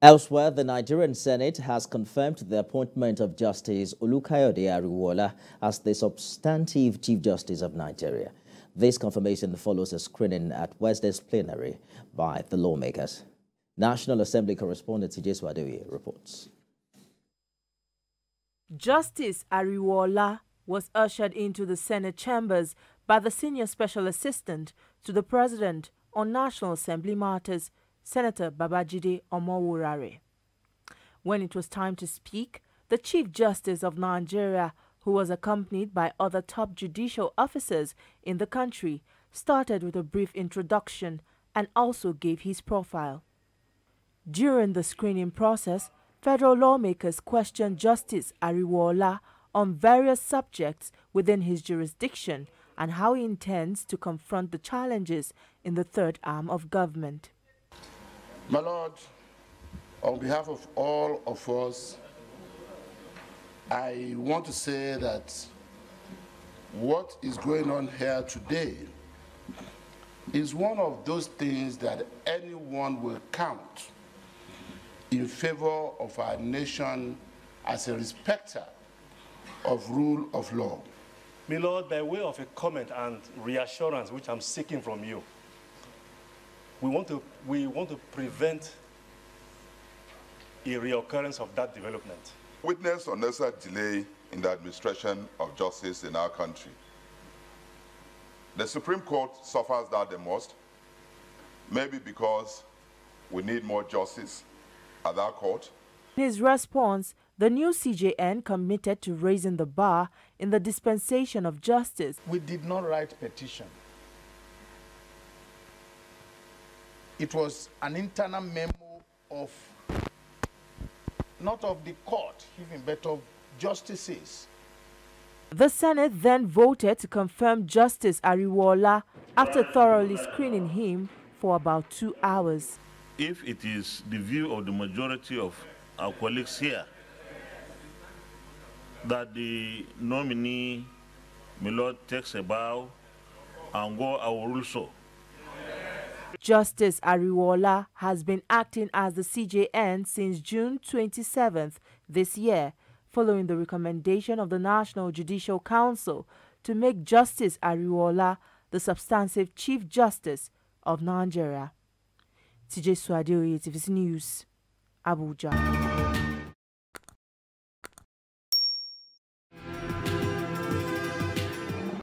Elsewhere, the Nigerian Senate has confirmed the appointment of Justice Olukayode Ariwoola as the substantive Chief Justice of Nigeria. This confirmation follows a screening at Wednesday's plenary by the lawmakers. National Assembly correspondent Tijesu Adeoye reports. Justice Ariwoola was ushered into the Senate chambers by the senior special assistant to the president on National Assembly matters, Senator Babajide Omoworare. When it was time to speak, the Chief Justice of Nigeria, who was accompanied by other top judicial officers in the country, started with a brief introduction and also gave his profile. During the screening process, federal lawmakers questioned Justice Ariwoola on various subjects within his jurisdiction and how he intends to confront the challenges in the third arm of government. My Lord, on behalf of all of us, I want to say that what is going on here today is one of those things that anyone will count in favor of our nation as a respecter of rule of law. My Lord, by way of a comment and reassurance which I'm seeking from you, we want to, we want to prevent a reoccurrence of that development. Witness unnecessary delay in the administration of justice in our country. The Supreme Court suffers that the most, maybe because we need more justice at that court. In his response, the new CJN committed to raising the bar in the dispensation of justice. We did not write petition. It was an internal memo of, not of the court, even, but of justices. The Senate then voted to confirm Justice Ariwoola after thoroughly screening him for about two hours. If it is the view of the majority of our colleagues here that the nominee, my Lord, takes a bow and go, I will rule so. Justice Ariwoola has been acting as the CJN since June 27th this year, following the recommendation of the National Judicial Council to make Justice Ariwoola the substantive Chief Justice of Nigeria. Tijesu Adeoye, News, Abuja.